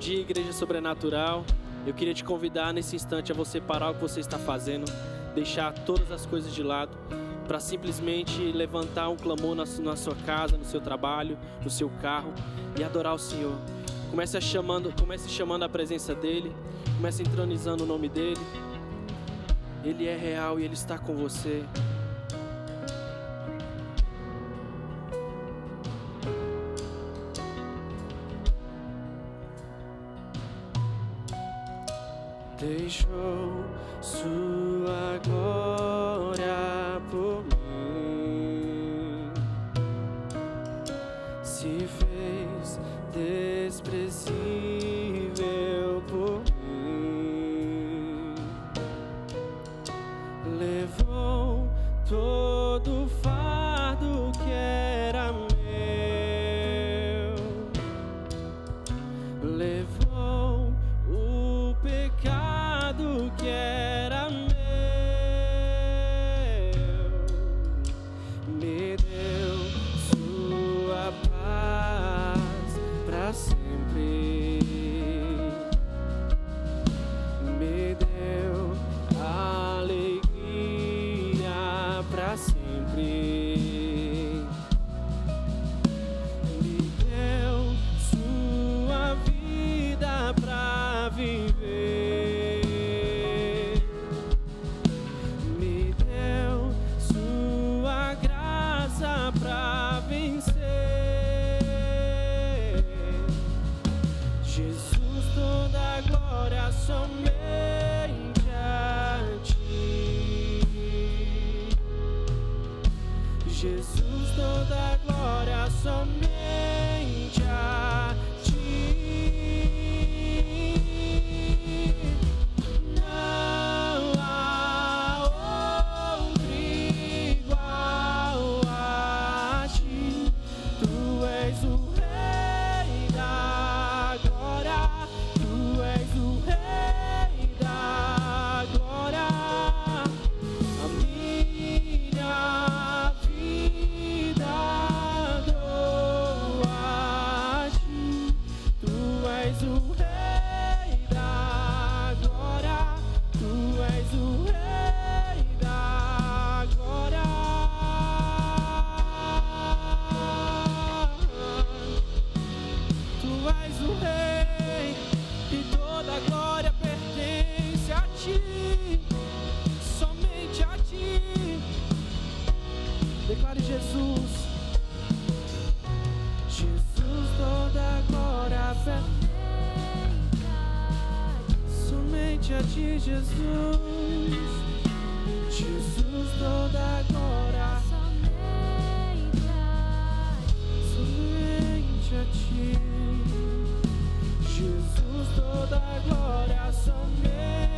dia, Igreja Sobrenatural. Eu queria te convidar nesse instante a você parar o que você está fazendo, deixar todas as coisas de lado, para simplesmente levantar um clamor na, na sua casa, no seu trabalho, no seu carro e adorar o Senhor. Comece a chamando, comece chamando a presença dele, comece entronizando o nome dele. Ele é real e ele está com você. toda glória somente.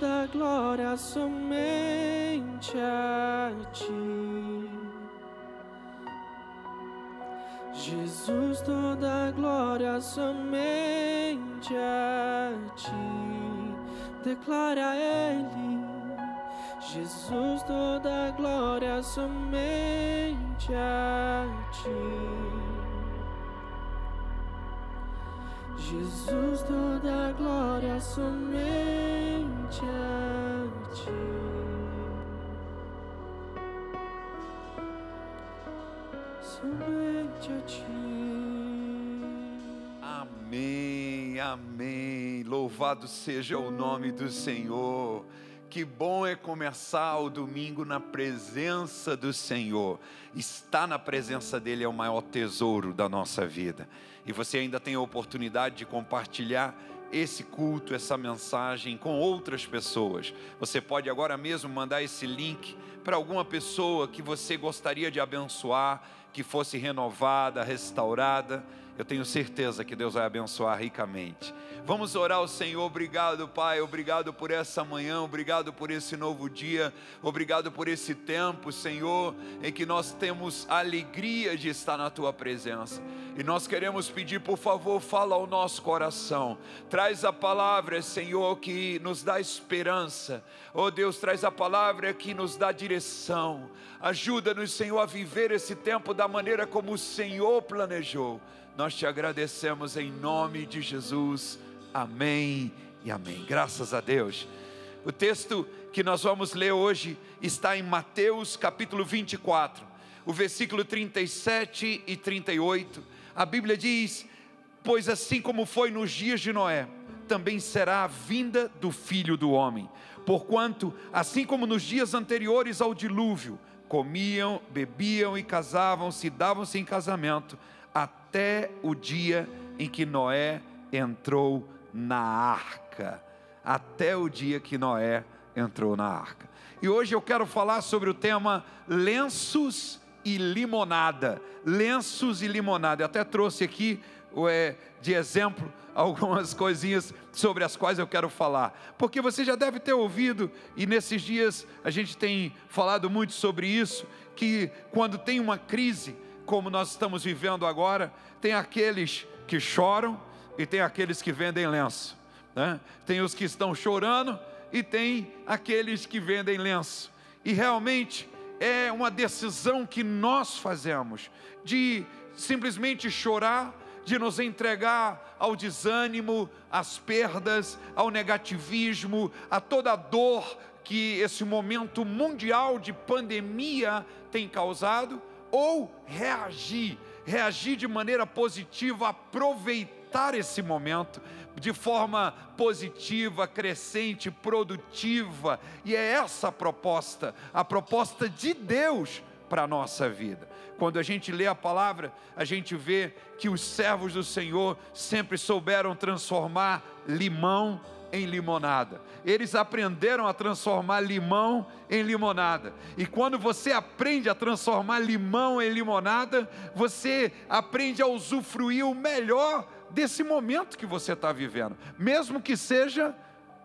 toda glória somente a ti. Jesus, toda glória somente a ti. Declara Ele. Jesus, toda glória somente a ti. Jesus, toda glória somente a Ti. Amém, amém. Louvado seja o nome do Senhor. Que bom é começar o domingo na presença do Senhor. Estar na presença dEle é o maior tesouro da nossa vida e você ainda tem a oportunidade de compartilhar esse culto, essa mensagem com outras pessoas. Você pode agora mesmo mandar esse link para alguma pessoa que você gostaria de abençoar, que fosse renovada, restaurada. Eu tenho certeza que Deus vai abençoar ricamente. Vamos orar ao Senhor. Obrigado, Pai. Obrigado por essa manhã. Obrigado por esse novo dia. Obrigado por esse tempo, Senhor, em que nós temos a alegria de estar na Tua presença. E nós queremos pedir, por favor, fala ao nosso coração. Traz a palavra, Senhor, que nos dá esperança. Oh Deus, traz a palavra que nos dá direção. Ajuda-nos, Senhor, a viver esse tempo da maneira como o Senhor planejou. Nós te agradecemos em nome de Jesus. Amém e amém. Graças a Deus. O texto que nós vamos ler hoje está em Mateus capítulo 24, o versículo 37 e 38. A Bíblia diz: Pois assim como foi nos dias de Noé, também será a vinda do filho do homem. Porquanto, assim como nos dias anteriores ao dilúvio, comiam, bebiam e casavam-se, davam-se em casamento, até o dia em que Noé entrou na arca. Até o dia que Noé entrou na arca. E hoje eu quero falar sobre o tema lenços e limonada. Lenços e limonada. Eu até trouxe aqui é, de exemplo algumas coisinhas sobre as quais eu quero falar, porque você já deve ter ouvido, e nesses dias a gente tem falado muito sobre isso, que quando tem uma crise, como nós estamos vivendo agora, tem aqueles que choram e tem aqueles que vendem lenço. Né? Tem os que estão chorando e tem aqueles que vendem lenço. E realmente é uma decisão que nós fazemos de simplesmente chorar, de nos entregar ao desânimo, às perdas, ao negativismo, a toda a dor que esse momento mundial de pandemia tem causado, ou reagir, reagir de maneira positiva, aproveitar esse momento de forma positiva, crescente, produtiva, e é essa a proposta, a proposta de Deus para a nossa vida. Quando a gente lê a palavra, a gente vê que os servos do Senhor sempre souberam transformar limão em limonada. Eles aprenderam a transformar limão em limonada. E quando você aprende a transformar limão em limonada, você aprende a usufruir o melhor desse momento que você está vivendo, mesmo que seja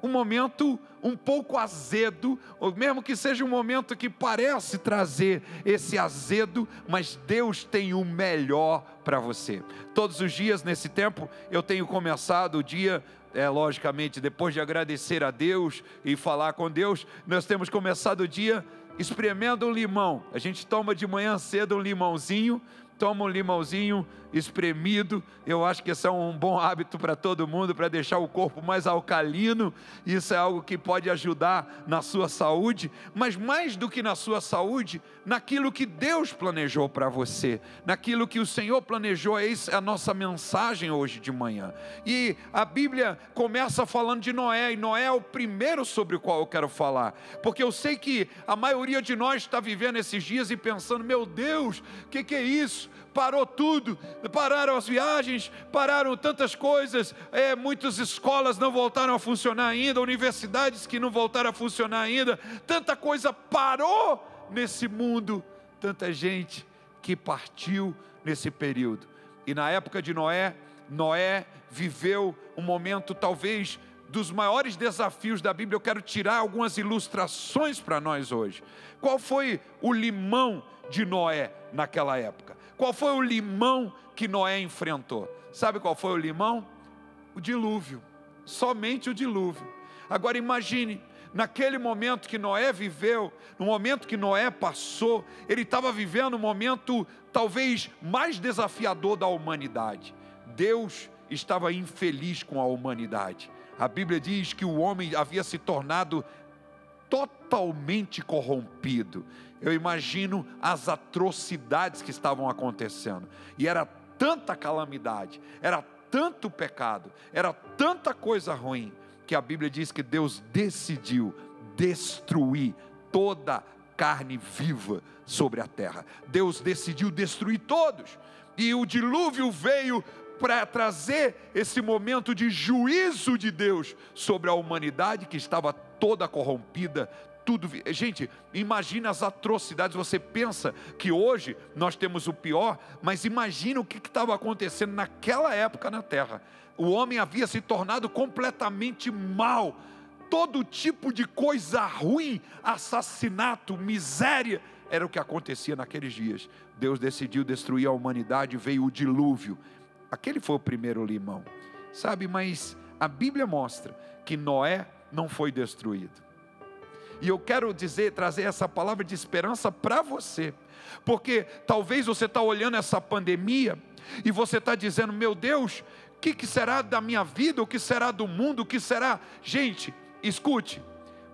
um momento um pouco azedo, ou mesmo que seja um momento que parece trazer esse azedo, mas Deus tem o melhor para você. Todos os dias nesse tempo eu tenho começado o dia é, logicamente, depois de agradecer a Deus e falar com Deus, nós temos começado o dia espremendo um limão. A gente toma de manhã cedo um limãozinho, toma um limãozinho espremido. Eu acho que esse é um bom hábito para todo mundo, para deixar o corpo mais alcalino. Isso é algo que pode ajudar na sua saúde, mas mais do que na sua saúde, naquilo que Deus planejou para você, naquilo que o Senhor planejou. Essa é a nossa mensagem hoje de manhã. E a Bíblia começa falando de Noé, e Noé é o primeiro sobre o qual eu quero falar, porque eu sei que a maioria de nós está vivendo esses dias e pensando: meu Deus, o que, que é isso? Parou tudo, pararam as viagens, pararam tantas coisas, é, muitas escolas não voltaram a funcionar ainda, universidades que não voltaram a funcionar ainda, tanta coisa parou nesse mundo, tanta gente que partiu nesse período. E na época de Noé, Noé viveu um momento talvez dos maiores desafios da Bíblia. Eu quero tirar algumas ilustrações para nós hoje. Qual foi o limão de Noé naquela época? Qual foi o limão que Noé enfrentou? Sabe qual foi o limão? O dilúvio. Somente o dilúvio. Agora imagine, naquele momento que Noé viveu, no momento que Noé passou, ele estava vivendo um momento talvez mais desafiador da humanidade. Deus estava infeliz com a humanidade. A Bíblia diz que o homem havia se tornado totalmente corrompido. Eu imagino as atrocidades que estavam acontecendo. E era tanta calamidade, era tanto pecado, era tanta coisa ruim, que a Bíblia diz que Deus decidiu destruir toda carne viva sobre a terra. Deus decidiu destruir todos. E o dilúvio veio para trazer esse momento de juízo de Deus sobre a humanidade que estava toda corrompida, tudo. Gente, imagina as atrocidades. Você pensa que hoje nós temos o pior, mas imagina o que estava acontecendo naquela época na terra. O homem havia se tornado completamente mal. Todo tipo de coisa ruim, assassinato, miséria, era o que acontecia naqueles dias. Deus decidiu destruir a humanidade, veio o dilúvio. Aquele foi o primeiro limão. Sabe, mas a Bíblia mostra que Noé não foi destruído. E eu quero dizer, trazer essa palavra de esperança para você, porque talvez você está olhando essa pandemia e você está dizendo: meu Deus, o que, que será da minha vida? O que será do mundo? O que será? Gente, escute.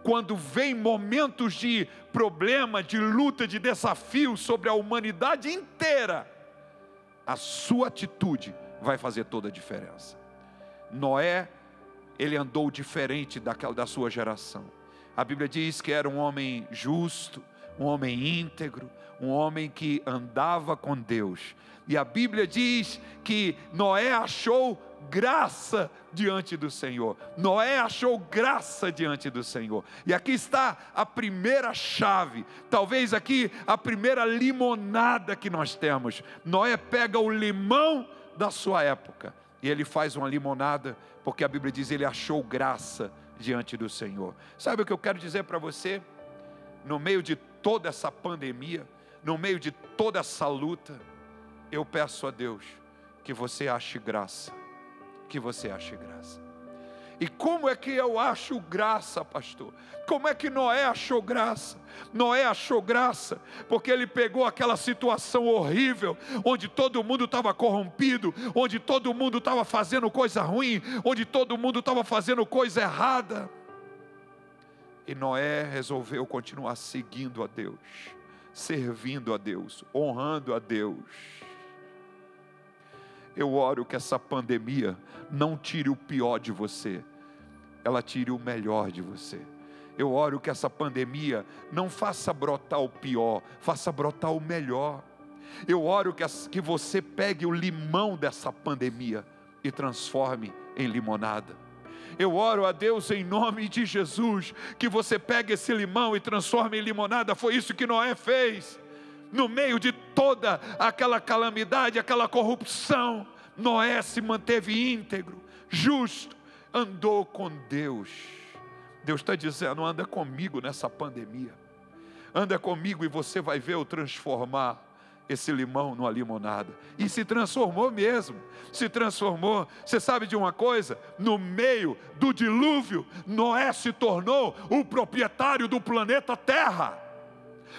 Quando vem momentos de problema, de luta, de desafio sobre a humanidade inteira, a sua atitude vai fazer toda a diferença. Noé, ele andou diferente daquela da sua geração a Bíblia diz que era um homem justo, um homem íntegro, um homem que andava com Deus. E a Bíblia diz que Noé achou graça diante do Senhor. Noé achou graça diante do Senhor. E aqui está a primeira chave, talvez aqui a primeira limonada que nós temos. Noé pega o limão da sua época e ele faz uma limonada, porque a Bíblia diz ele achou graça diante do Senhor. Sabe o que eu quero dizer para você? No meio de toda essa pandemia, no meio de toda essa luta, eu peço a Deus que você ache graça, que você ache graça. E como é que eu acho graça, pastor? Como é que Noé achou graça? Noé achou graça porque ele pegou aquela situação horrível, onde todo mundo estava corrompido, onde todo mundo estava fazendo coisa ruim, onde todo mundo estava fazendo coisa errada. E Noé resolveu continuar seguindo a Deus, servindo a Deus, honrando a Deus. Eu oro que essa pandemia não tire o pior de você, ela tire o melhor de você. Eu oro que essa pandemia não faça brotar o pior, faça brotar o melhor. Eu oro que, que você pegue o limão dessa pandemia e transforme em limonada. Eu oro a Deus em nome de Jesus, que você pegue esse limão e transforme em limonada. Foi isso que Noé fez. No meio de toda aquela calamidade, aquela corrupção, Noé se manteve íntegro, justo, andou com Deus. Deus está dizendo: anda comigo nessa pandemia, anda comigo e você vai ver eu transformar esse limão numa limonada. E se transformou mesmo, se transformou. Você sabe de uma coisa? No meio do dilúvio, Noé se tornou o proprietário do planeta Terra.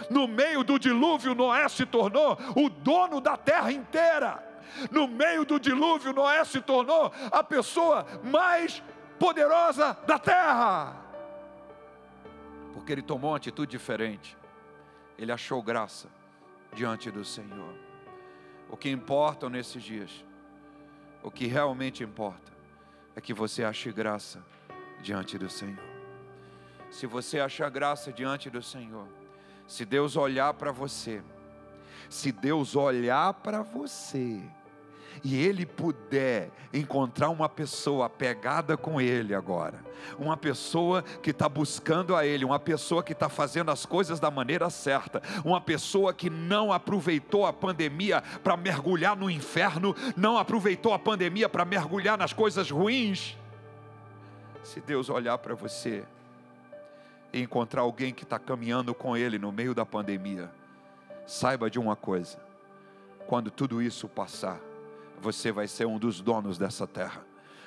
No meio do dilúvio, Noé se tornou o dono da terra inteira. No meio do dilúvio, Noé se tornou a pessoa mais poderosa da terra. Porque ele tomou uma atitude diferente. Ele achou graça diante do Senhor. O que importa nesses dias, o que realmente importa, é que você ache graça diante do Senhor. Se você achar graça diante do Senhor, se Deus olhar para você, se Deus olhar para você, e ele puder encontrar uma pessoa apegada com ele agora, uma pessoa que está buscando a ele, uma pessoa que está fazendo as coisas da maneira certa, uma pessoa que não aproveitou a pandemia para mergulhar no inferno, não aproveitou a pandemia para mergulhar nas coisas ruins. Se Deus olhar para você e encontrar alguém que está caminhando com ele no meio da pandemia, saiba de uma coisa: quando tudo isso passar, você vai ser um dos donos dessa terra,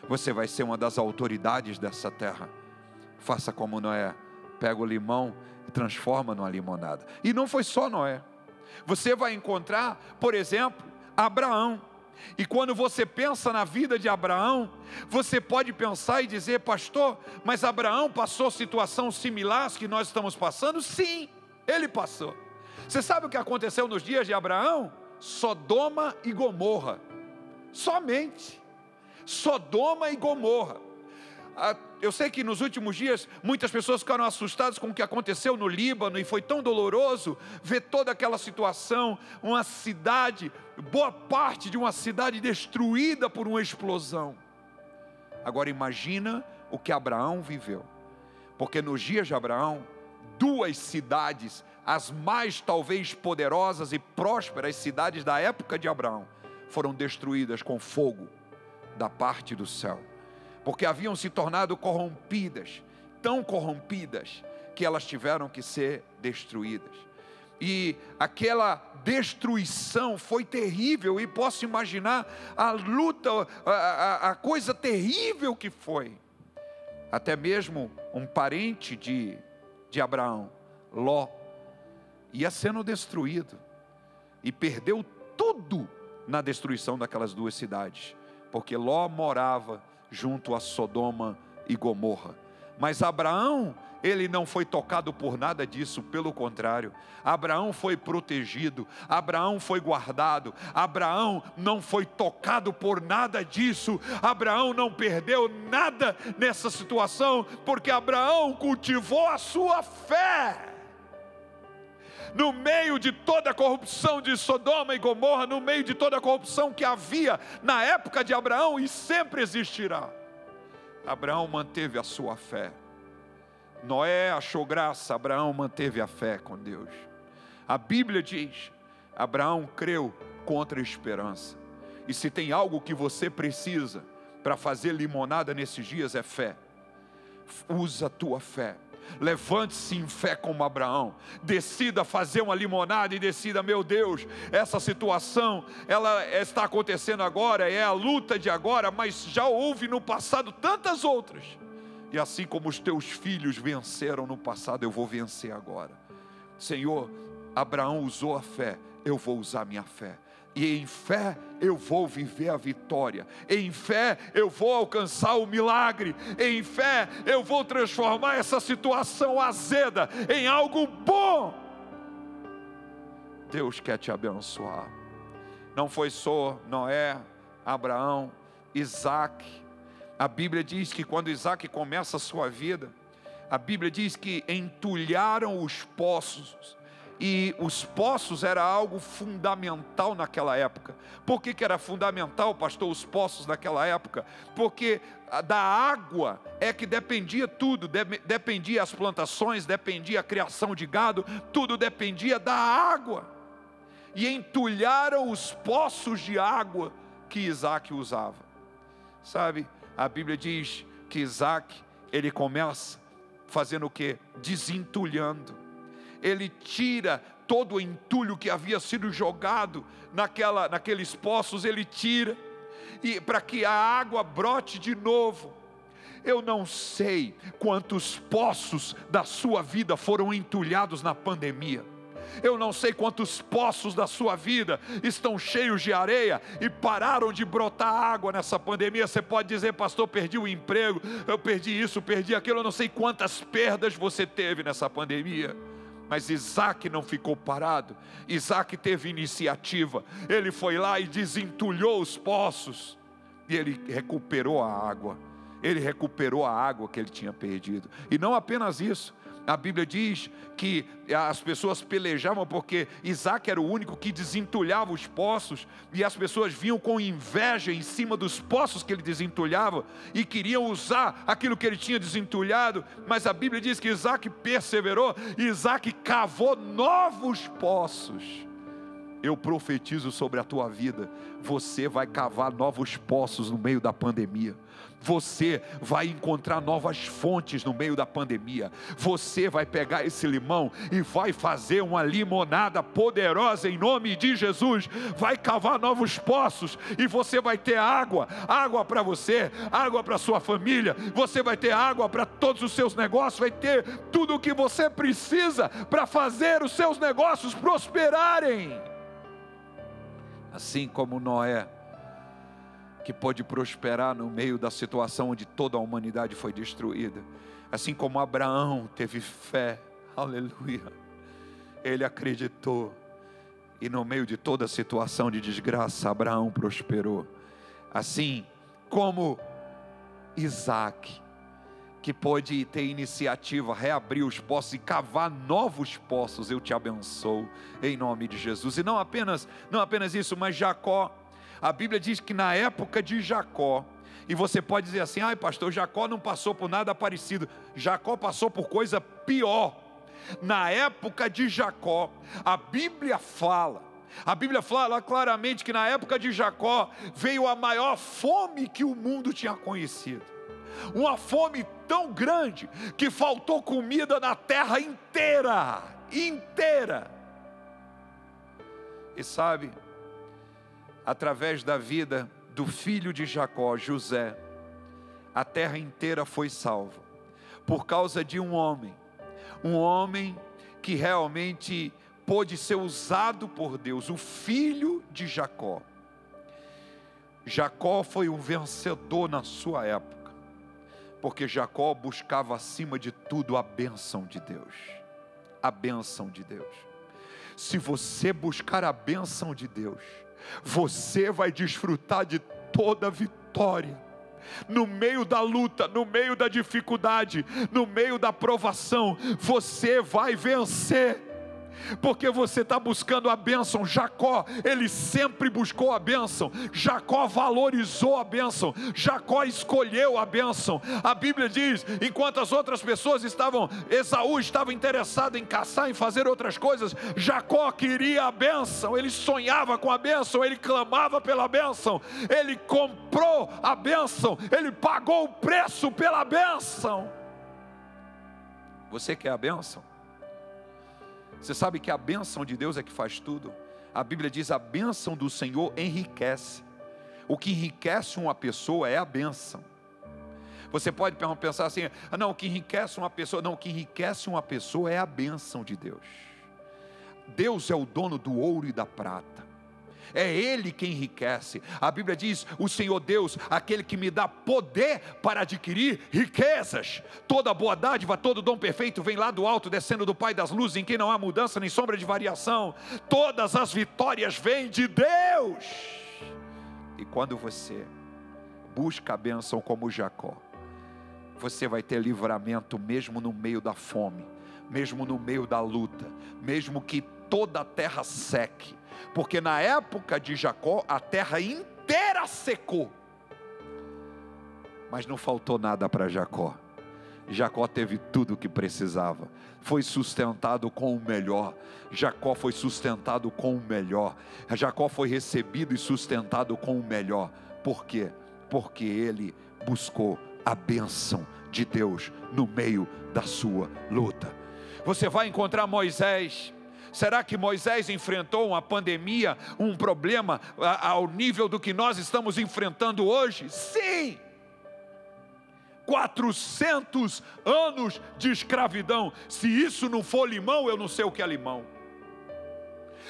você vai ser uma das autoridades dessa terra. faça como Noé, pega o limão e transforma numa limonada. E não foi só Noé. Você vai encontrar, por exemplo, Abraão. E quando você pensa na vida de Abraão, você pode pensar e dizer, pastor, mas Abraão passou situação similar às que nós estamos passando? Sim, ele passou. Você sabe o que aconteceu nos dias de Abraão? Sodoma e Gomorra. Somente. Sodoma e Gomorra. Ah, eu sei que nos últimos dias muitas pessoas ficaram assustadas com o que aconteceu no Líbano e foi tão doloroso ver toda aquela situação, uma cidade, boa parte de uma cidade destruída por uma explosão. Agora imagina o que Abraão viveu. Porque nos dias de Abraão, duas cidades, as mais talvez poderosas e prósperas cidades da época de Abraão, foram destruídas com fogo da parte do céu porque haviam se tornado corrompidas, tão corrompidas, que elas tiveram que ser destruídas. E aquela destruição foi terrível, e posso imaginar a luta, a, a, a coisa terrível que foi. Até mesmo um parente de, de Abraão, Ló, ia sendo destruído, e perdeu tudo na destruição daquelas duas cidades, porque Ló morava junto a Sodoma e Gomorra. Mas Abraão, ele não foi tocado por nada disso, pelo contrário, Abraão foi protegido, Abraão foi guardado, Abraão não foi tocado por nada disso, Abraão não perdeu nada nessa situação, porque Abraão cultivou a sua fé no meio de toda a corrupção de Sodoma e Gomorra, no meio de toda a corrupção que havia na época de Abraão e sempre existirá. Abraão manteve a sua fé. Noé achou graça, Abraão manteve a fé com Deus. A Bíblia diz: Abraão creu contra a esperança. E se tem algo que você precisa para fazer limonada nesses dias é fé. Usa a tua fé Levante-se em fé como Abraão. Decida fazer uma limonada e decida, meu Deus, essa situação, ela está acontecendo agora, é a luta de agora, mas já houve no passado tantas outras. E assim como os teus filhos venceram no passado, eu vou vencer agora. Senhor, Abraão usou a fé, eu vou usar minha fé e em fé eu vou viver a vitória, em fé eu vou alcançar o milagre, em fé eu vou transformar essa situação azeda em algo bom. Deus quer te abençoar. Não foi só Noé, Abraão, Isaac. A Bíblia diz que quando Isaac começa a sua vida, a Bíblia diz que entulharam os poços e os poços era algo fundamental naquela época. Por que, que era fundamental, pastor, os poços naquela época? Porque da água é que dependia tudo, dependia as plantações, dependia a criação de gado, tudo dependia da água. E entulharam os poços de água que Isaac usava. Sabe, a Bíblia diz que Isaac, ele começa fazendo o que? Desentulhando ele tira todo o entulho que havia sido jogado naquela, naqueles poços, ele tira, e para que a água brote de novo. Eu não sei quantos poços da sua vida foram entulhados na pandemia. Eu não sei quantos poços da sua vida estão cheios de areia e pararam de brotar água nessa pandemia. Você pode dizer, pastor, perdi o emprego, eu perdi isso, perdi aquilo. Eu não sei quantas perdas você teve nessa pandemia. Mas Isaac não ficou parado, Isaac teve iniciativa, ele foi lá e desentulhou os poços, e ele recuperou a água, ele recuperou a água que ele tinha perdido, e não apenas isso, a Bíblia diz que as pessoas pelejavam porque Isaac era o único que desentulhava os poços, e as pessoas vinham com inveja em cima dos poços que ele desentulhava e queriam usar aquilo que ele tinha desentulhado, mas a Bíblia diz que Isaac perseverou, Isaac cavou novos poços. eu profetizo sobre a tua vida: você vai cavar novos poços no meio da pandemia. Você vai encontrar novas fontes no meio da pandemia. Você vai pegar esse limão e vai fazer uma limonada poderosa em nome de Jesus. Vai cavar novos poços e você vai ter água, água para você, água para sua família. Você vai ter água para todos os seus negócios, vai ter tudo o que você precisa para fazer os seus negócios prosperarem. Assim como Noé que pôde prosperar no meio da situação onde toda a humanidade foi destruída. Assim como Abraão teve fé, aleluia, ele acreditou, e no meio de toda a situação de desgraça, Abraão prosperou. Assim como Isaac, que pôde ter iniciativa, reabrir os poços e cavar novos poços, eu te abençoo em nome de Jesus. E não apenas, não apenas isso, mas Jacó a Bíblia diz que na época de Jacó, e você pode dizer assim: ai, pastor, Jacó não passou por nada parecido. Jacó passou por coisa pior. Na época de Jacó, a Bíblia fala, a Bíblia fala claramente que na época de Jacó veio a maior fome que o mundo tinha conhecido. Uma fome tão grande que faltou comida na terra inteira, inteira. E sabe, através da vida do filho de Jacó, José, a terra inteira foi salva, por causa de um homem, um homem que realmente pôde ser usado por Deus, o filho de Jacó. Jacó foi um vencedor na sua época, porque Jacó buscava acima de tudo a bênção de Deus. A bênção de Deus. Se você buscar a bênção de Deus, você vai desfrutar de toda a vitória. No meio da luta, no meio da dificuldade, no meio da provação, você vai vencer porque você está buscando a bênção. Jacó, ele sempre buscou a bênção. Jacó valorizou a bênção. Jacó escolheu a bênção. A Bíblia diz: enquanto as outras pessoas estavam, Esaú estava interessado em caçar, em fazer outras coisas, Jacó queria a bênção. Ele sonhava com a bênção, ele clamava pela bênção, ele comprou a bênção, ele pagou o preço pela bênção. Você quer a bênção? Você sabe que a bênção de Deus é que faz tudo. A Bíblia diz: a bênção do Senhor enriquece. O que enriquece uma pessoa é a bênção. Você pode pensar assim: ah, não, o que enriquece uma pessoa, não, o que enriquece uma pessoa é a bênção de Deus. Deus é o dono do ouro e da prata é Ele quem enriquece. A Bíblia diz: o Senhor Deus, aquele que me dá poder para adquirir riquezas. Toda boa dádiva, todo dom perfeito vem lá do alto, descendo do Pai das luzes, em quem não há mudança nem sombra de variação. Todas as vitórias vêm de Deus. E quando você busca a bênção como Jacó, você vai ter livramento mesmo no meio da fome, mesmo no meio da luta, mesmo que toda a terra seque, porque na época de Jacó a terra inteira secou, mas não faltou nada para Jacó. Jacó teve tudo o que precisava, foi sustentado com o melhor. Jacó foi sustentado com o melhor. Jacó foi recebido e sustentado com o melhor. Por quê? Porque ele buscou a bênção de Deus no meio da sua luta. Você vai encontrar Moisés Será que Moisés enfrentou uma pandemia, um problema ao nível do que nós estamos enfrentando hoje? Sim! 400 anos de escravidão. Se isso não for limão, eu não sei o que é limão.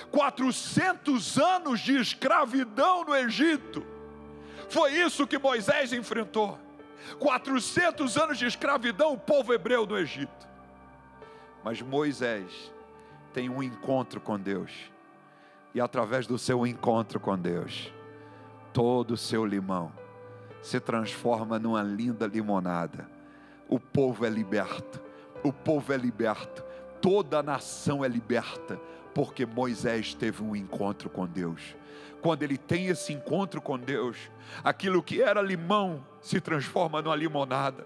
400 anos de escravidão no Egito. Foi isso que Moisés enfrentou. 400 anos de escravidão, o povo hebreu no Egito. Mas Moisés tem um encontro com Deus. E através do seu encontro com Deus, todo o seu limão se transforma numa linda limonada. O povo é liberto, o povo é liberto, toda a nação é liberta, porque Moisés teve um encontro com Deus. Quando ele tem esse encontro com Deus, aquilo que era limão se transforma numa limonada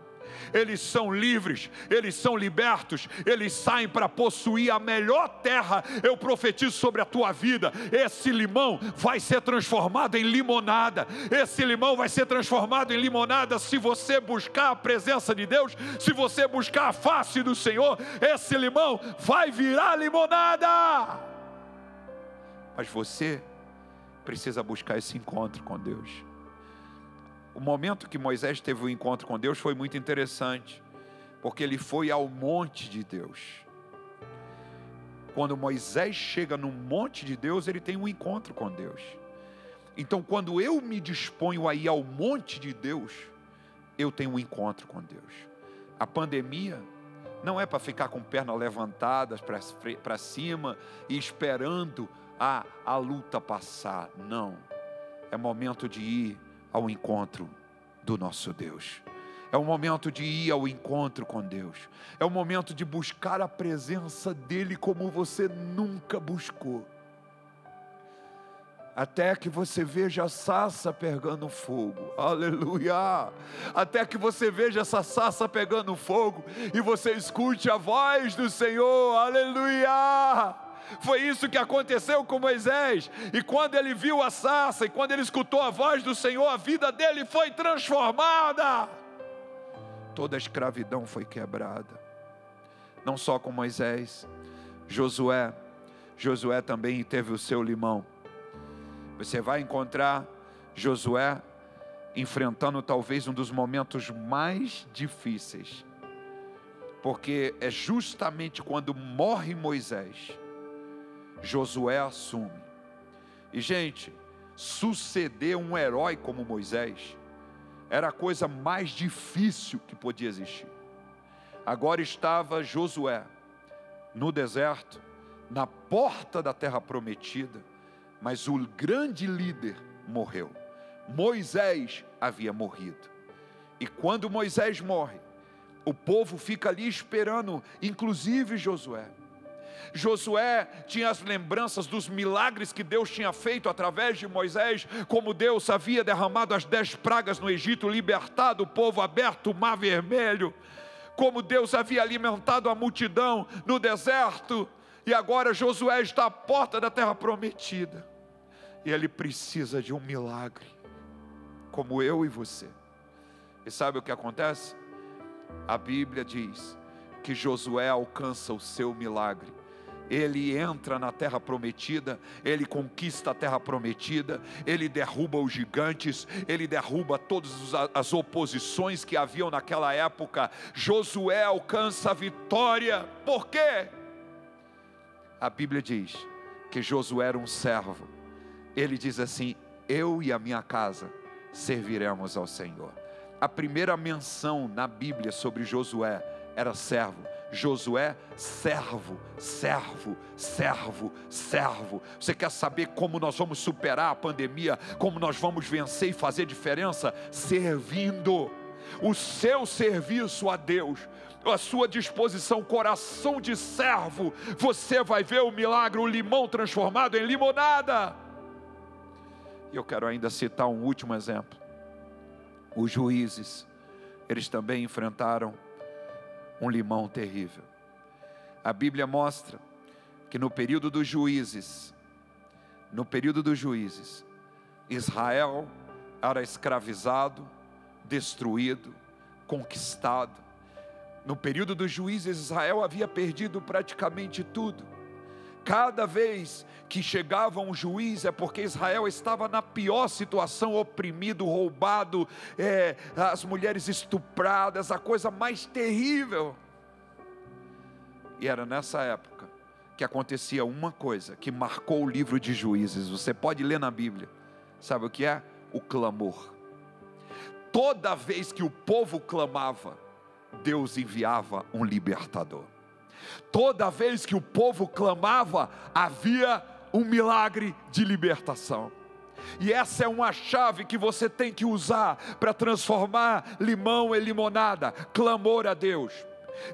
eles são livres, eles são libertos, eles saem para possuir a melhor terra. Eu profetizo sobre a tua vida: esse limão vai ser transformado em limonada, esse limão vai ser transformado em limonada se você buscar a presença de Deus, se você buscar a face do Senhor, esse limão vai virar limonada. Mas você precisa buscar esse encontro com Deus. O momento que Moisés teve o um encontro com Deus foi muito interessante, porque ele foi ao monte de Deus. Quando Moisés chega no monte de Deus, ele tem um encontro com Deus. Então, quando eu me disponho a ir ao monte de Deus, eu tenho um encontro com Deus. A pandemia não é para ficar com pernas levantadas para cima e esperando a, a luta passar. Não. É momento de ir ao encontro do nosso Deus. É o momento de ir ao encontro com Deus. É o momento de buscar a presença dEle como você nunca buscou. Até que você veja a sassa pegando fogo, aleluia. Até que você veja essa sassa pegando fogo e você escute a voz do Senhor, aleluia. Foi isso que aconteceu com Moisés. E quando ele viu a sarça, e quando ele escutou a voz do Senhor, a vida dele foi transformada. Toda a escravidão foi quebrada. Não só com Moisés, Josué. Josué também teve o seu limão. Você vai encontrar Josué enfrentando talvez um dos momentos mais difíceis. Porque é justamente quando morre Moisés Josué assume. E, gente, suceder um herói como Moisés era a coisa mais difícil que podia existir. Agora estava Josué no deserto, na porta da terra prometida, mas o grande líder morreu. Moisés havia morrido. E quando Moisés morre, o povo fica ali esperando, inclusive Josué. Josué tinha as lembranças dos milagres que Deus tinha feito através de Moisés, como Deus havia derramado as dez pragas no Egito, libertado o povo, aberto o mar vermelho, como Deus havia alimentado a multidão no deserto, e agora Josué está à porta da terra prometida, e ele precisa de um milagre, como eu e você. E sabe o que acontece? A Bíblia diz que Josué alcança o seu milagre ele entra na terra prometida, ele conquista a terra prometida, ele derruba os gigantes, ele derruba todas as oposições que haviam naquela época. Josué alcança a vitória, por quê? A Bíblia diz que Josué era um servo, ele diz assim: Eu e a minha casa serviremos ao Senhor. A primeira menção na Bíblia sobre Josué era servo. Josué, servo, servo, servo, servo. Você quer saber como nós vamos superar a pandemia? Como nós vamos vencer e fazer diferença? Servindo. O seu serviço a Deus, a sua disposição, coração de servo, você vai ver o milagre, o limão transformado em limonada. E eu quero ainda citar um último exemplo. Os juízes, eles também enfrentaram um limão terrível. A Bíblia mostra que no período dos juízes, no período dos juízes, Israel era escravizado, destruído, conquistado. No período dos juízes, Israel havia perdido praticamente tudo. Cada vez que chegava um juiz é porque Israel estava na pior situação, oprimido, roubado, é, as mulheres estupradas, a coisa mais terrível. E era nessa época que acontecia uma coisa que marcou o livro de juízes. Você pode ler na Bíblia. Sabe o que é? O clamor. Toda vez que o povo clamava, Deus enviava um libertador. Toda vez que o povo clamava, havia um milagre de libertação. E essa é uma chave que você tem que usar para transformar limão em limonada clamor a Deus.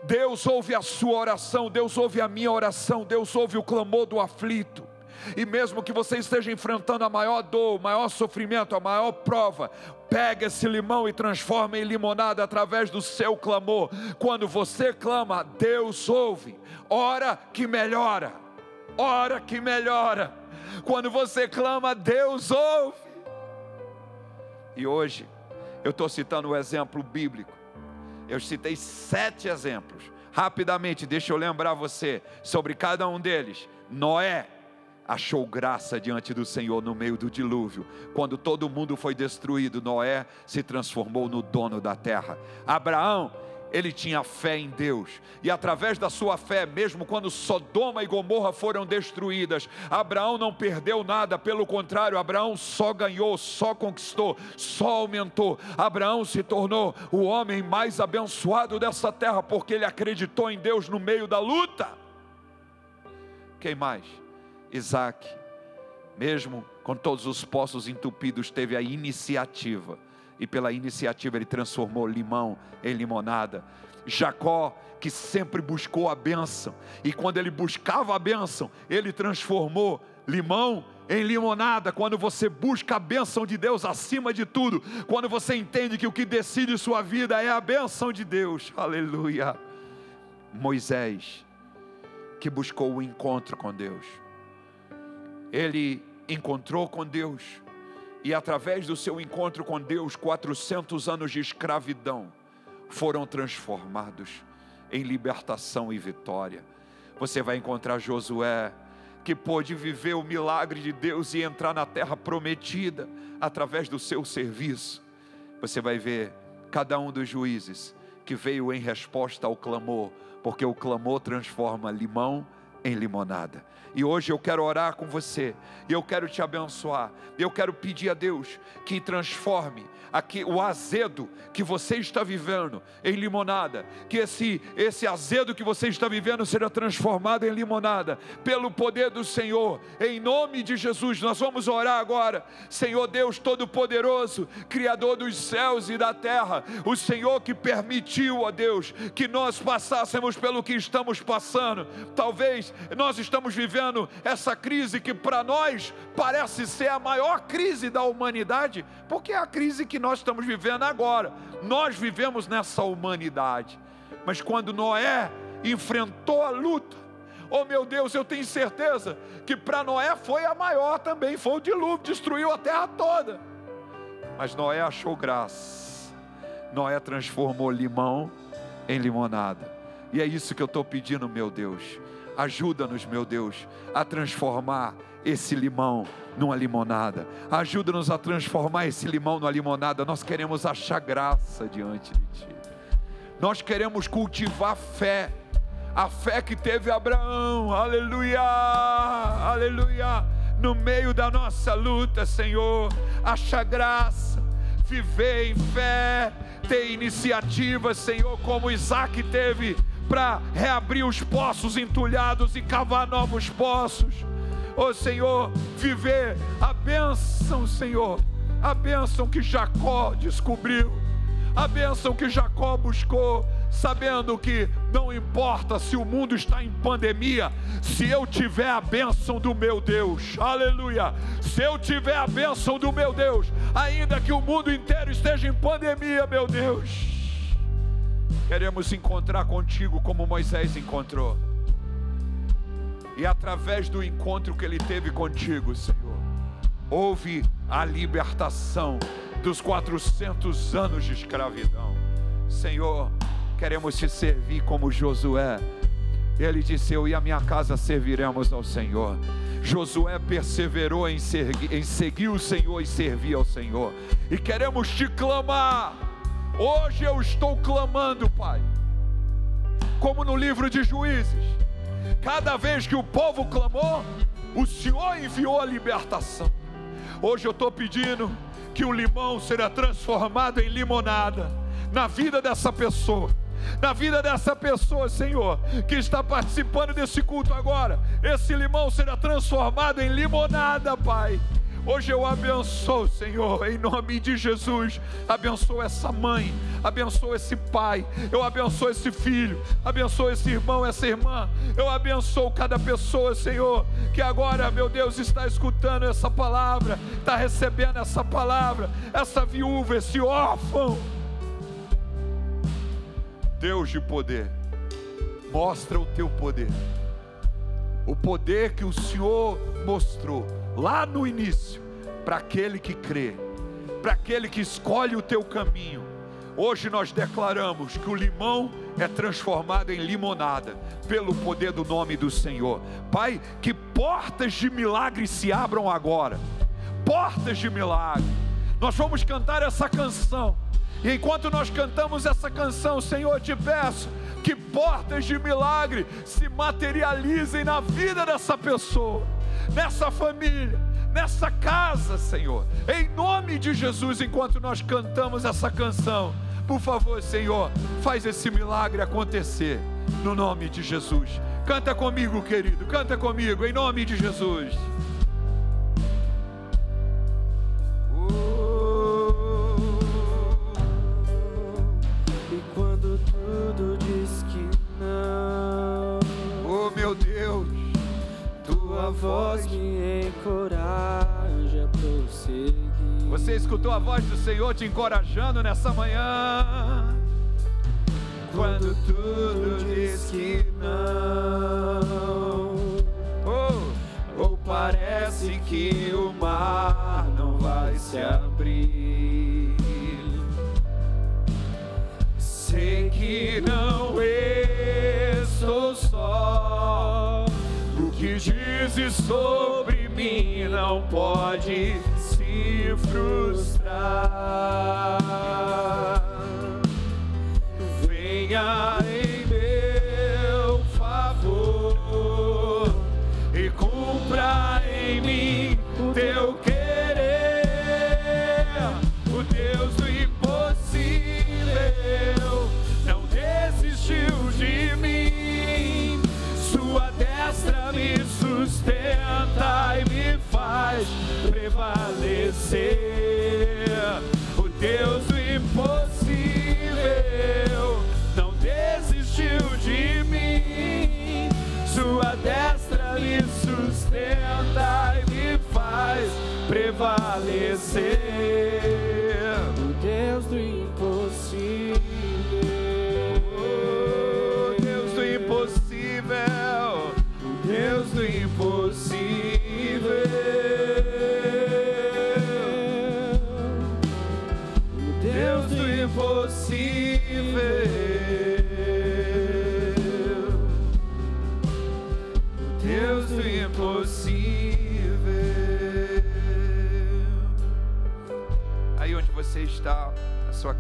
Deus ouve a sua oração, Deus ouve a minha oração, Deus ouve o clamor do aflito. E mesmo que você esteja enfrentando a maior dor, o maior sofrimento, a maior prova, pega esse limão e transforma em limonada através do seu clamor. Quando você clama, Deus ouve. Ora que melhora. Ora que melhora. Quando você clama, Deus ouve. E hoje, eu estou citando o exemplo bíblico. Eu citei sete exemplos. Rapidamente, deixa eu lembrar você sobre cada um deles. Noé achou graça diante do Senhor no meio do dilúvio. Quando todo mundo foi destruído, Noé se transformou no dono da terra. Abraão ele tinha fé em Deus, e através da sua fé, mesmo quando Sodoma e Gomorra foram destruídas, Abraão não perdeu nada, pelo contrário, Abraão só ganhou, só conquistou, só aumentou. Abraão se tornou o homem mais abençoado dessa terra, porque ele acreditou em Deus no meio da luta. Quem mais? Isaac, mesmo com todos os poços entupidos, teve a iniciativa e pela iniciativa ele transformou limão em limonada. Jacó, que sempre buscou a bênção, e quando ele buscava a bênção, ele transformou limão em limonada. Quando você busca a bênção de Deus acima de tudo, quando você entende que o que decide sua vida é a bênção de Deus, aleluia. Moisés, que buscou o encontro com Deus, ele encontrou com Deus e através do seu encontro com Deus, 400 anos de escravidão foram transformados em libertação e vitória. Você vai encontrar Josué, que pôde viver o milagre de Deus e entrar na terra prometida através do seu serviço. Você vai ver cada um dos juízes que veio em resposta ao clamor, porque o clamor transforma limão em limonada. E hoje eu quero orar com você, e eu quero te abençoar, eu quero pedir a Deus que transforme aqui o azedo que você está vivendo em limonada, que esse esse azedo que você está vivendo seja transformado em limonada pelo poder do Senhor. Em nome de Jesus, nós vamos orar agora. Senhor Deus todo poderoso, criador dos céus e da terra, o Senhor que permitiu, ó Deus, que nós passássemos pelo que estamos passando. Talvez nós estamos vivendo essa crise que para nós parece ser a maior crise da humanidade, porque é a crise que nós estamos vivendo agora. Nós vivemos nessa humanidade. Mas quando Noé enfrentou a luta, oh meu Deus, eu tenho certeza que para Noé foi a maior também, foi o dilúvio, destruiu a terra toda. Mas Noé achou graça. Noé transformou limão em limonada. E é isso que eu estou pedindo, meu Deus. Ajuda-nos, meu Deus, a transformar esse limão numa limonada. Ajuda-nos a transformar esse limão numa limonada. Nós queremos achar graça diante de Ti. Nós queremos cultivar fé. A fé que teve Abraão. Aleluia! Aleluia! No meio da nossa luta, Senhor, achar graça, viver em fé, ter iniciativa, Senhor, como Isaac teve para reabrir os poços entulhados e cavar novos poços. Oh Senhor, viver a bênção, Senhor, a bênção que Jacó descobriu, a bênção que Jacó buscou, sabendo que não importa se o mundo está em pandemia, se eu tiver a bênção do meu Deus, aleluia, se eu tiver a bênção do meu Deus, ainda que o mundo inteiro esteja em pandemia, meu Deus Queremos encontrar contigo como Moisés encontrou. E através do encontro que ele teve contigo, Senhor, houve a libertação dos 400 anos de escravidão. Senhor, queremos te servir como Josué. Ele disse: Eu e a minha casa serviremos ao Senhor. Josué perseverou em, seguir, em seguir o Senhor e servir ao Senhor. E queremos te clamar Hoje eu estou clamando, Pai, como no livro de Juízes. Cada vez que o povo clamou, o Senhor enviou a libertação. Hoje eu estou pedindo que o limão seja transformado em limonada na vida dessa pessoa. Na vida dessa pessoa, Senhor, que está participando desse culto agora, esse limão será transformado em limonada, Pai Hoje eu abençoo, Senhor, em nome de Jesus. Abençoa essa mãe, abençoa esse pai, eu abençoo esse filho, abençoa esse irmão, essa irmã. Eu abençoo cada pessoa, Senhor, que agora, meu Deus, está escutando essa palavra, está recebendo essa palavra, essa viúva, esse órfão. Deus de poder, mostra o teu poder, o poder que o Senhor mostrou lá no início, para aquele que crê, para aquele que escolhe o teu caminho. Hoje nós declaramos que o limão é transformado em limonada, pelo poder do nome do Senhor. Pai, que portas de milagre se abram agora portas de milagre. Nós vamos cantar essa canção. E enquanto nós cantamos essa canção, Senhor, te peço que portas de milagre se materializem na vida dessa pessoa, nessa família, nessa casa, Senhor. Em nome de Jesus, enquanto nós cantamos essa canção, por favor, Senhor, faz esse milagre acontecer, no nome de Jesus. Canta comigo, querido, canta comigo, em nome de Jesus. Voz me encoraja a prosseguir. Você escutou a voz do Senhor te encorajando nessa manhã? Quando tudo diz que não, oh, ou parece que o mar não vai se abrir. Sei que não estou só dizes sobre mim não pode se frustrar. Venha prevalecer.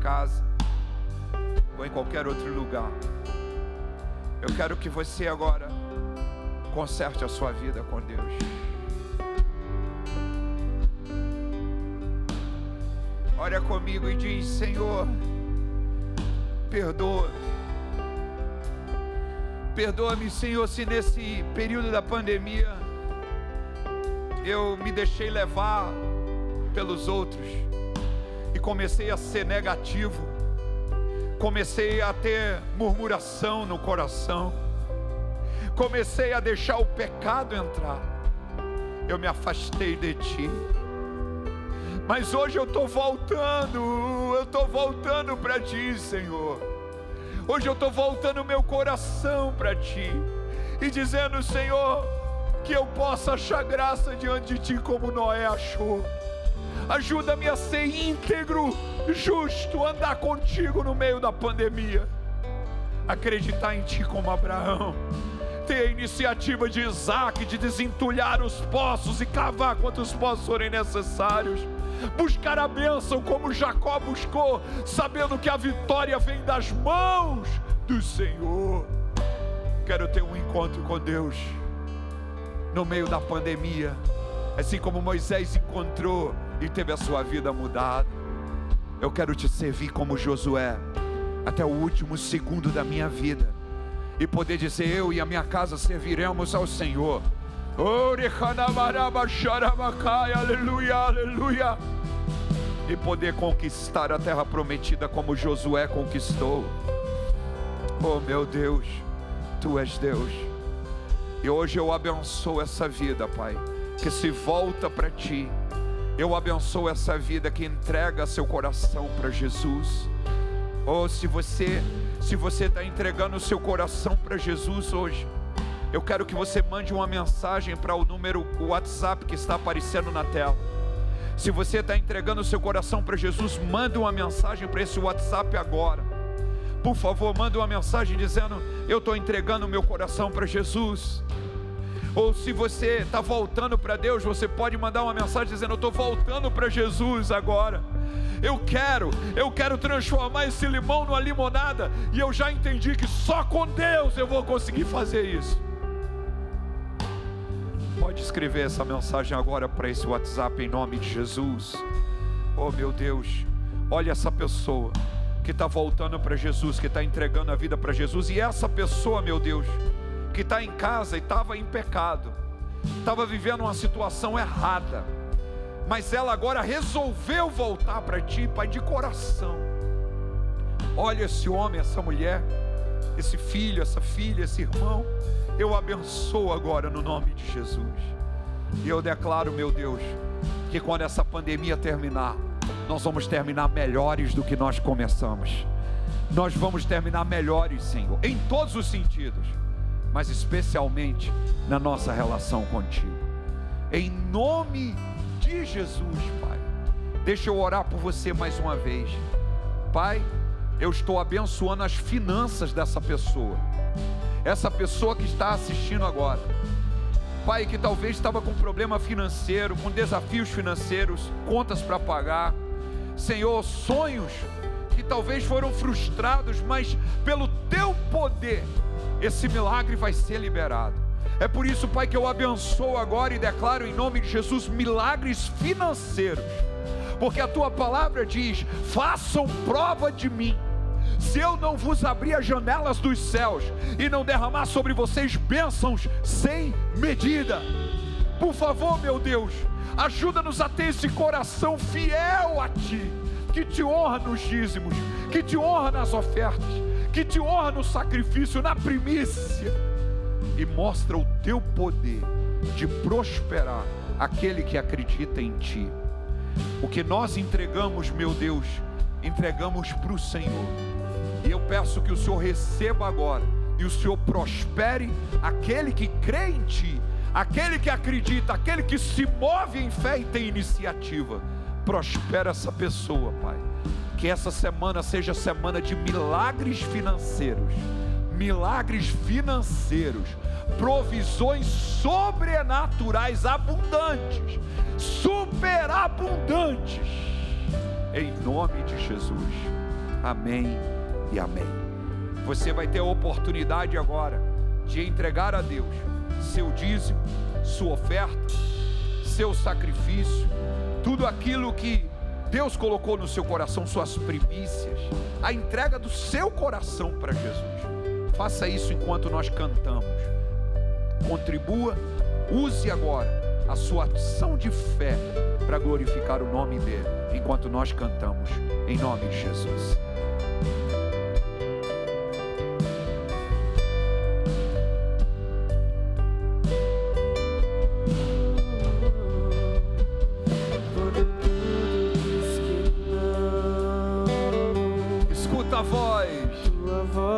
Casa, ou em qualquer outro lugar, eu quero que você agora conserte a sua vida com Deus. Olha comigo e diz: Senhor, perdoa. Perdoa-me, Senhor, se nesse período da pandemia eu me deixei levar pelos outros comecei a ser negativo, comecei a ter murmuração no coração, comecei a deixar o pecado entrar, eu me afastei de Ti. Mas hoje eu estou voltando, eu estou voltando para Ti, Senhor. Hoje eu estou voltando meu coração para Ti e dizendo, Senhor, que eu possa achar graça diante de Ti como Noé achou. Ajuda-me a ser íntegro, justo, andar contigo no meio da pandemia. Acreditar em Ti como Abraão. Ter a iniciativa de Isaac de desentulhar os poços e cavar quantos poços forem necessários. Buscar a bênção como Jacó buscou, sabendo que a vitória vem das mãos do Senhor. Quero ter um encontro com Deus no meio da pandemia, assim como Moisés encontrou e teve a sua vida mudada. Eu quero te servir como Josué, até o último segundo da minha vida, e poder dizer: Eu e a minha casa serviremos ao Senhor. Aleluia, aleluia. E poder conquistar a terra prometida como Josué conquistou. Oh meu Deus, Tu és Deus. E hoje eu abençoo essa vida, Pai, que se volta para Ti. Eu abençoo essa vida que entrega seu coração para Jesus. Oh, se você, se você está entregando o seu coração para Jesus hoje, eu quero que você mande uma mensagem para o número o WhatsApp que está aparecendo na tela. Se você está entregando o seu coração para Jesus, manda uma mensagem para esse WhatsApp agora. Por favor, manda uma mensagem dizendo: Eu estou entregando o meu coração para Jesus. Ou se você está voltando para Deus, você pode mandar uma mensagem dizendo: Eu estou voltando para Jesus agora. Eu quero, eu quero transformar esse limão numa limonada. E eu já entendi que só com Deus eu vou conseguir fazer isso. Pode escrever essa mensagem agora para esse WhatsApp em nome de Jesus. Oh meu Deus, olha essa pessoa que está voltando para Jesus, que está entregando a vida para Jesus, e essa pessoa, meu Deus, que está em casa e estava em pecado, estava vivendo uma situação errada, mas ela agora resolveu voltar para ti, Pai, de coração. Olha esse homem, essa mulher, esse filho, essa filha, esse irmão eu abençoo agora no nome de Jesus. E eu declaro, meu Deus, que quando essa pandemia terminar, nós vamos terminar melhores do que nós começamos. Nós vamos terminar melhores, Senhor, em todos os sentidos, mas especialmente na nossa relação contigo. Em nome de Jesus, Pai. Deixa eu orar por você mais uma vez. Pai, eu estou abençoando as finanças dessa pessoa essa pessoa que está assistindo agora. Pai, que talvez estava com problema financeiro, com desafios financeiros, contas para pagar. Senhor, sonhos que talvez foram frustrados, mas pelo teu poder, esse milagre vai ser liberado. É por isso, Pai, que eu abençoo agora e declaro em nome de Jesus milagres financeiros, porque a tua palavra diz: façam prova de mim se eu não vos abrir as janelas dos céus e não derramar sobre vocês bênçãos sem medida. Por favor, meu Deus, ajuda-nos a ter esse coração fiel a Ti, que te honra nos dízimos, que te honra nas ofertas, que te honra no sacrifício, na primícia, e mostra o Teu poder de prosperar aquele que acredita em Ti. O que nós entregamos, meu Deus, entregamos para o Senhor e eu peço que o Senhor receba agora e o Senhor prospere aquele que crê em Ti, aquele que acredita, aquele que se move em fé e tem iniciativa. Prospera essa pessoa, Pai. Que essa semana seja semana de milagres financeiros, milagres financeiros, provisões sobrenaturais abundantes, superabundantes. Em nome de Jesus. Amém e amém. Você vai ter a oportunidade agora de entregar a Deus seu dízimo, sua oferta, seu sacrifício, tudo aquilo que Deus colocou no seu coração, suas primícias, a entrega do seu coração para Jesus. Faça isso enquanto nós cantamos. Contribua, use agora a sua ação de fé para glorificar o nome dele, enquanto nós cantamos, em nome de Jesus.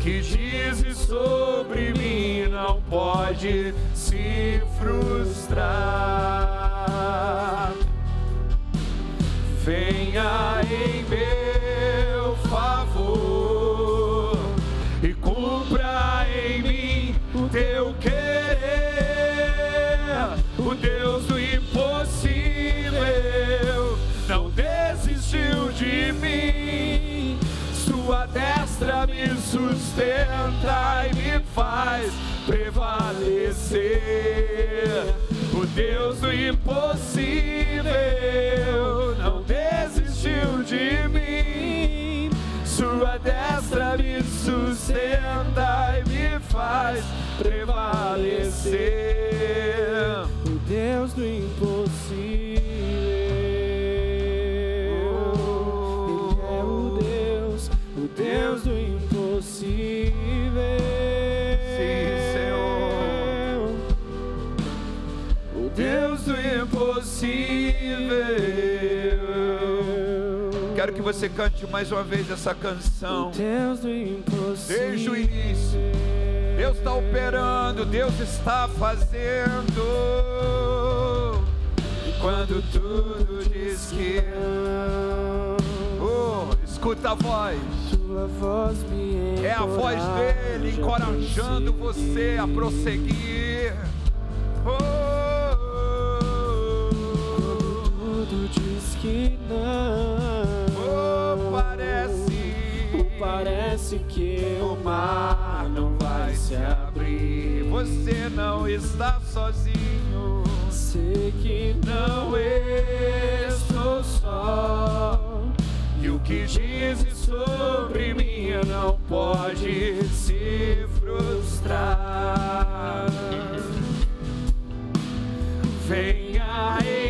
Que dizes sobre mim não pode se frustrar. Venha em meu faz prevalecer. O Deus do impossível não desistiu de mim. Sua destra me sustenta e me faz prevalecer. O Deus do impossível. Você cante mais uma vez essa canção. Deus do impossível. Desde o início. Deus está operando, Deus está fazendo. E quando tudo diz que. Oh, escuta a voz. Voz me É a voz dele encorajando você a prosseguir. Oh, Tudo diz que não. Oh, parece. Parece que o mar não vai se abrir. Você não está sozinho. Sei que não estou só. E o que Dizes sobre mim não pode se frustrar. Venha em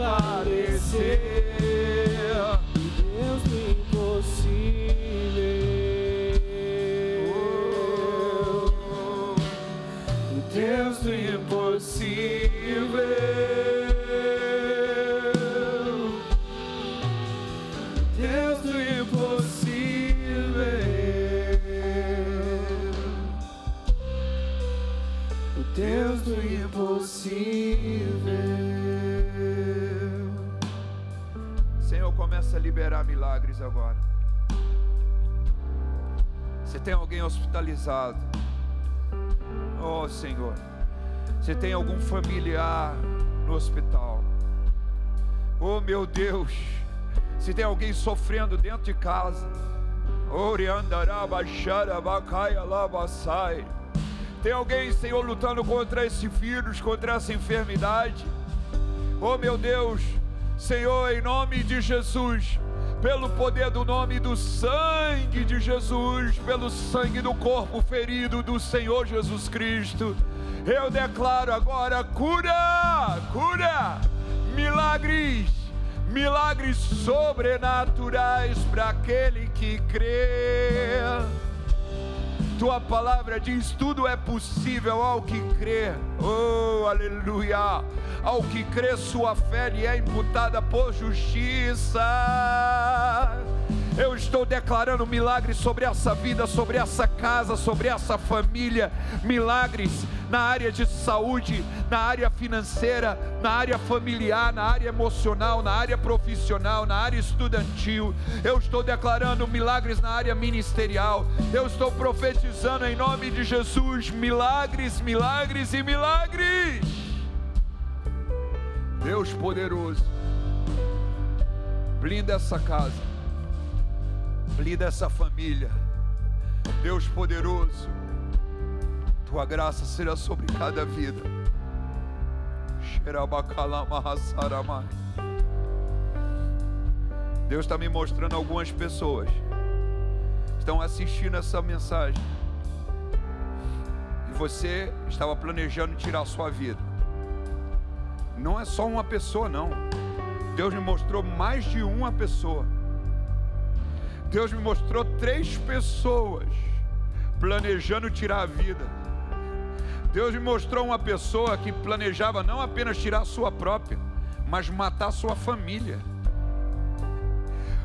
prevalecer. Hospitalizado, oh Senhor, se tem algum familiar no hospital, oh meu Deus, se tem alguém sofrendo dentro de casa, tem alguém, Senhor, lutando contra esse vírus, contra essa enfermidade, oh meu Deus, Senhor, em nome de Jesus, pelo poder do nome do sangue de Jesus, pelo sangue do corpo ferido do Senhor Jesus Cristo, eu declaro agora cura, cura, milagres, milagres sobrenaturais para aquele que crê. Tua palavra diz: tudo é possível ao que crê. Oh, aleluia! Ao que crê, sua fé lhe é imputada por justiça. Eu estou declarando milagres sobre essa vida, sobre essa casa, sobre essa família. Milagres na área de saúde, na área financeira, na área familiar, na área emocional, na área profissional, na área estudantil. Eu estou declarando milagres na área ministerial. Eu estou profetizando em nome de Jesus milagres, milagres e milagres. Deus poderoso, blinda essa casa, blinda essa família. Deus poderoso, tua graça será sobre cada vida. Deus está me mostrando algumas pessoas estão assistindo essa mensagem e você estava planejando tirar a sua vida. Não é só uma pessoa, não. Deus me mostrou mais de uma pessoa. Deus me mostrou três pessoas planejando tirar a vida. Deus me mostrou uma pessoa que planejava não apenas tirar a sua própria, mas matar a sua família.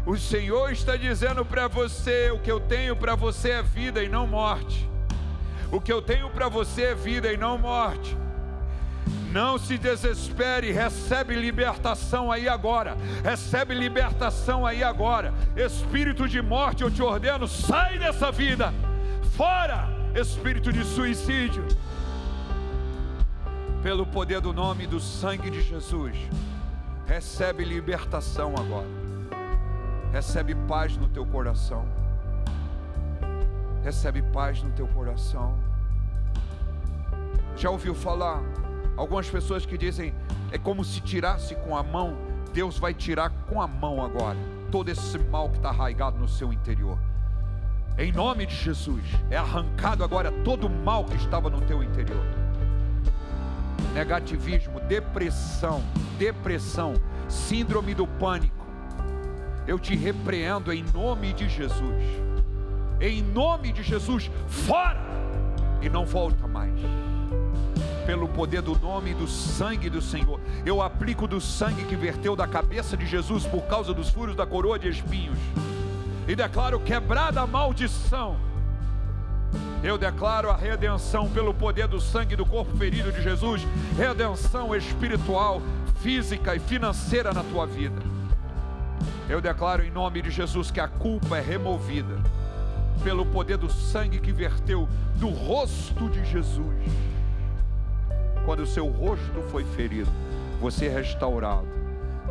O Senhor está dizendo para você: o que eu tenho para você é vida e não morte. O que eu tenho para você é vida e não morte. Não se desespere, recebe libertação aí agora. Recebe libertação aí agora. Espírito de morte, eu te ordeno, sai dessa vida. Fora, espírito de suicídio. Pelo poder do nome do sangue de Jesus, recebe libertação agora. Recebe paz no teu coração. Recebe paz no teu coração. Já ouviu falar? Algumas pessoas que dizem é como se tirasse com a mão, Deus vai tirar com a mão agora todo esse mal que está arraigado no seu interior. Em nome de Jesus, é arrancado agora todo o mal que estava no teu interior. Negativismo, depressão, depressão, síndrome do pânico. Eu te repreendo em nome de Jesus. Em nome de Jesus, fora e não volta mais pelo poder do nome e do sangue do Senhor. Eu aplico do sangue que verteu da cabeça de Jesus por causa dos furos da coroa de espinhos. E declaro quebrada a maldição. Eu declaro a redenção pelo poder do sangue do corpo ferido de Jesus, redenção espiritual, física e financeira na tua vida. Eu declaro em nome de Jesus que a culpa é removida pelo poder do sangue que verteu do rosto de Jesus quando o seu rosto foi ferido, você é restaurado.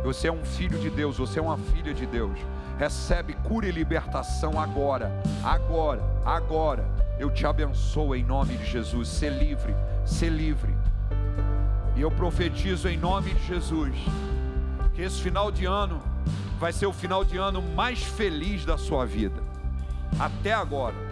Você é um filho de Deus, você é uma filha de Deus. Recebe cura e libertação agora, agora, agora. Eu te abençoo em nome de Jesus. Ser livre, ser livre. E eu profetizo em nome de Jesus que esse final de ano vai ser o final de ano mais feliz da sua vida. Até agora.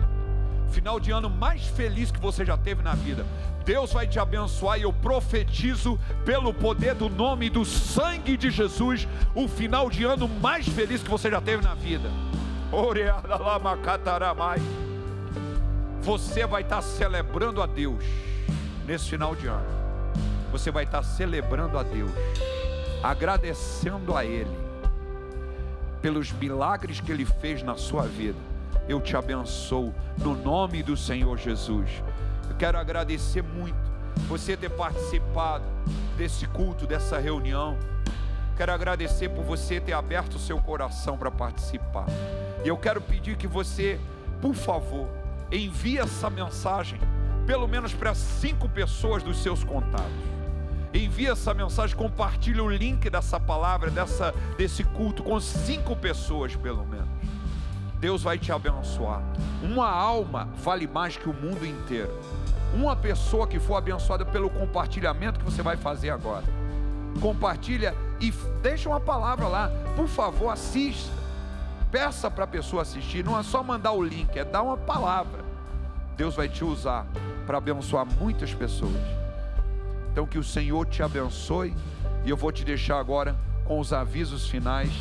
Final de ano mais feliz que você já teve na vida. Deus vai te abençoar e eu profetizo pelo poder do nome e do sangue de Jesus o final de ano mais feliz que você já teve na vida. Você vai estar celebrando a Deus nesse final de ano. Você vai estar celebrando a Deus, agradecendo a Ele pelos milagres que Ele fez na sua vida. Eu te abençoo no nome do Senhor Jesus. Eu quero agradecer muito você ter participado desse culto, dessa reunião. Quero agradecer por você ter aberto o seu coração para participar. E eu quero pedir que você, por favor, envie essa mensagem, pelo menos para cinco pessoas dos seus contatos. Envie essa mensagem, compartilhe o link dessa palavra, dessa, desse culto com cinco pessoas, pelo menos. Deus vai te abençoar. Uma alma vale mais que o mundo inteiro uma pessoa que for abençoada pelo compartilhamento que você vai fazer agora. Compartilha e deixa uma palavra lá. Por favor, assista. Peça para a pessoa assistir. Não é só mandar o link, é dar uma palavra. Deus vai te usar para abençoar muitas pessoas. Então que o Senhor te abençoe. E eu vou te deixar agora com os avisos finais.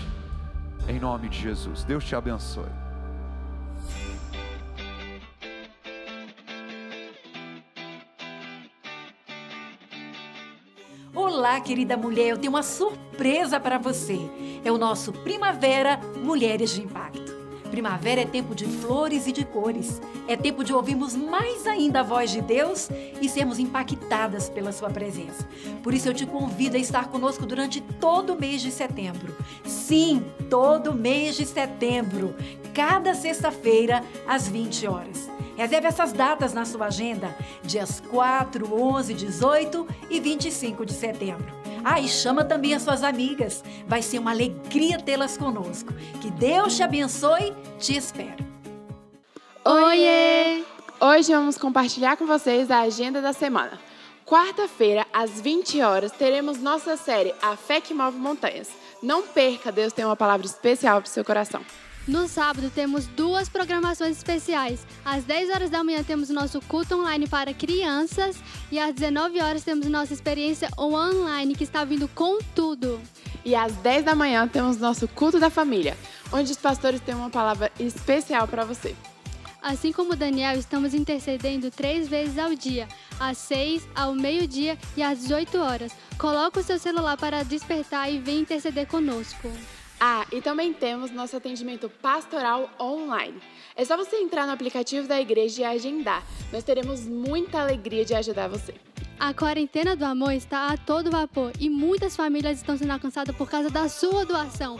Em nome de Jesus. Deus te abençoe. Olá, querida mulher, eu tenho uma surpresa para você. É o nosso Primavera Mulheres de Impacto. Primavera é tempo de flores e de cores. É tempo de ouvirmos mais ainda a voz de Deus e sermos impactadas pela sua presença. Por isso eu te convido a estar conosco durante todo o mês de setembro. Sim, todo mês de setembro, cada sexta-feira às 20 horas. Reserve essas datas na sua agenda, dias 4, 11, 18 e 25 de setembro. Ah, e chama também as suas amigas. Vai ser uma alegria tê-las conosco. Que Deus te abençoe. Te espero. Oiê! Hoje vamos compartilhar com vocês a agenda da semana. Quarta-feira, às 20 horas, teremos nossa série A Fé que Move Montanhas. Não perca, Deus tem uma palavra especial para o seu coração. No sábado temos duas programações especiais. Às 10 horas da manhã temos o nosso culto online para crianças e às 19 horas temos nossa experiência online que está vindo com tudo. E às 10 da manhã temos nosso culto da família, onde os pastores têm uma palavra especial para você. Assim como Daniel, estamos intercedendo três vezes ao dia, às 6, ao meio-dia e às 18 horas. Coloque o seu celular para despertar e vem interceder conosco. Ah, e também temos nosso atendimento pastoral online. É só você entrar no aplicativo da igreja e agendar. Nós teremos muita alegria de ajudar você. A quarentena do amor está a todo vapor e muitas famílias estão sendo alcançadas por causa da sua doação.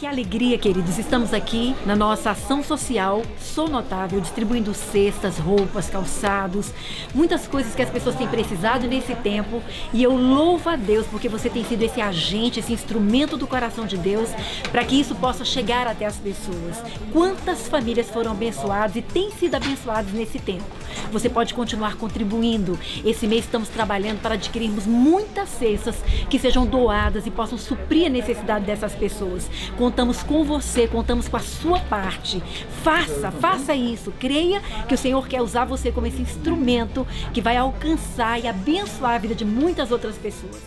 Que alegria, queridos! Estamos aqui na nossa ação social Sou Notável, distribuindo cestas, roupas, calçados, muitas coisas que as pessoas têm precisado nesse tempo. E eu louvo a Deus porque você tem sido esse agente, esse instrumento do coração de Deus para que isso possa chegar até as pessoas. Quantas famílias foram abençoadas e têm sido abençoadas nesse tempo? Você pode continuar contribuindo. Esse mês estamos trabalhando para adquirirmos muitas cestas que sejam doadas e possam suprir a necessidade dessas pessoas. Contamos com você, contamos com a sua parte. Faça, faça isso. Creia que o Senhor quer usar você como esse instrumento que vai alcançar e abençoar a vida de muitas outras pessoas.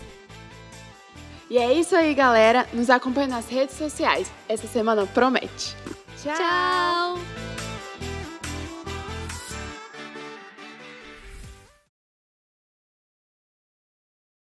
E é isso aí, galera. Nos acompanhe nas redes sociais. Essa semana promete. Tchau.